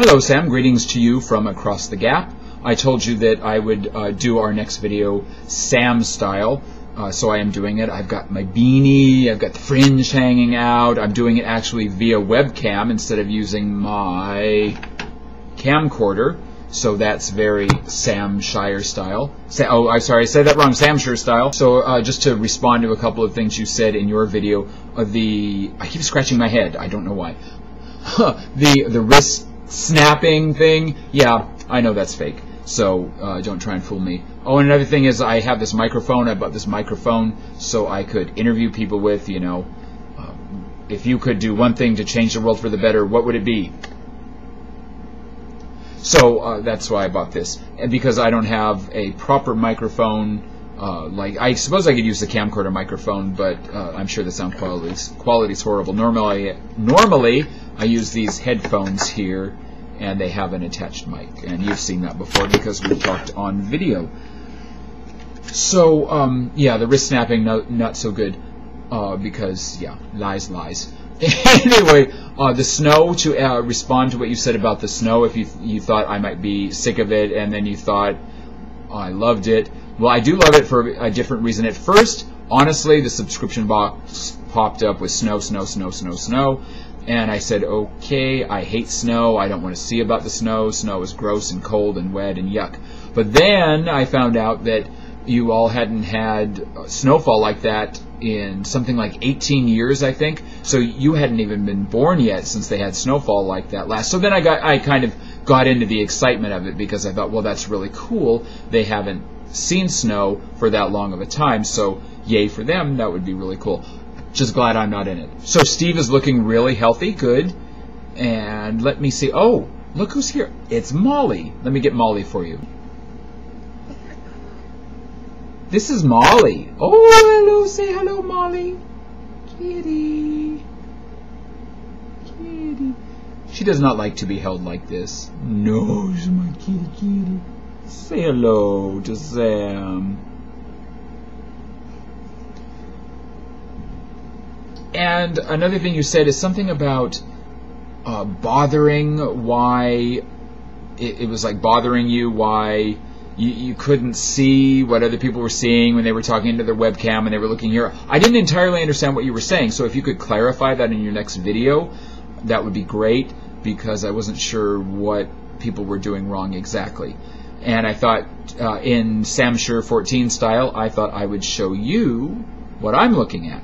Hello, Sam. Greetings to you from across the gap. I told you that I would uh, do our next video Sam style, uh, so I am doing it. I've got my beanie, I've got the fringe hanging out. I'm doing it actually via webcam instead of using my camcorder. So that's very Sam Shire style. Sa oh, I'm sorry, I said that wrong. Sam Shire style. So uh, just to respond to a couple of things you said in your video, uh, the I keep scratching my head. I don't know why. the the wrist snapping thing. Yeah, I know that's fake. So uh, don't try and fool me. Oh, and another thing is I have this microphone. I bought this microphone so I could interview people with. You know, uh, if you could do one thing to change the world for the better, what would it be? So uh, that's why I bought this, and because I don't have a proper microphone. Uh, like I suppose I could use the camcorder microphone, but uh, I'm sure the sound quality quality is horrible. Normally, normally I use these headphones here, and they have an attached mic, and you've seen that before because we talked on video. So um, yeah, the wrist snapping not, not so good uh, because yeah, lies, lies. anyway, uh, the snow to uh, respond to what you said about the snow. If you you thought I might be sick of it, and then you thought oh, I loved it. Well, I do love it for a different reason. At first, honestly, the subscription box popped up with snow, snow, snow, snow, snow, and I said, okay, I hate snow. I don't want to see about the snow. Snow is gross and cold and wet and yuck. But then I found out that you all hadn't had snowfall like that in something like 18 years, I think. So you hadn't even been born yet since they had snowfall like that last. So then I got, I kind of got into the excitement of it because I thought, well, that's really cool. They haven't seen snow for that long of a time, so yay for them. That would be really cool. Just glad I'm not in it. So Steve is looking really healthy, good. And let me see. Oh, look who's here. It's Molly. Let me get Molly for you. This is Molly. Oh, hello. Say hello, Molly. Kitty. Does not like to be held like this. No, she's my kitty kitty. Say hello to Sam. And another thing you said is something about uh, bothering why it, it was like bothering you why you, you couldn't see what other people were seeing when they were talking into their webcam and they were looking here. I didn't entirely understand what you were saying, so if you could clarify that in your next video, that would be great because I wasn't sure what people were doing wrong exactly. And I thought, uh, in Sam Sure 14 style, I thought I would show you what I'm looking at.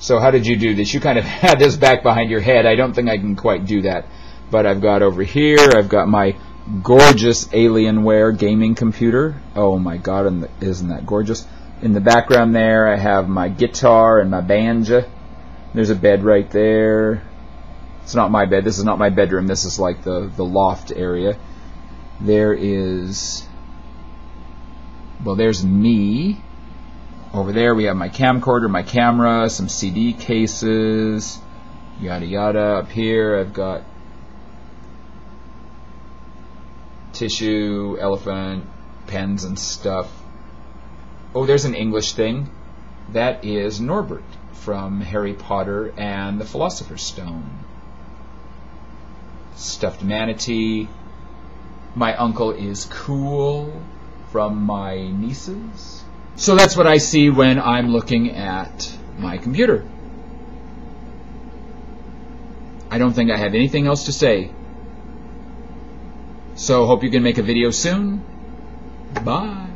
So how did you do this? You kind of had this back behind your head. I don't think I can quite do that. But I've got over here, I've got my gorgeous Alienware gaming computer. Oh my god, isn't that gorgeous? In the background there, I have my guitar and my banjo. There's a bed right there. It's not my bed. This is not my bedroom. This is like the, the loft area. There is, well, there's me. Over there we have my camcorder, my camera, some CD cases, yada yada. Up here I've got tissue, elephant, pens and stuff. Oh, there's an English thing. That is Norbert from Harry Potter and the Philosopher's Stone. Stuffed manatee. My uncle is cool from my nieces. So that's what I see when I'm looking at my computer. I don't think I have anything else to say. So hope you can make a video soon. Bye.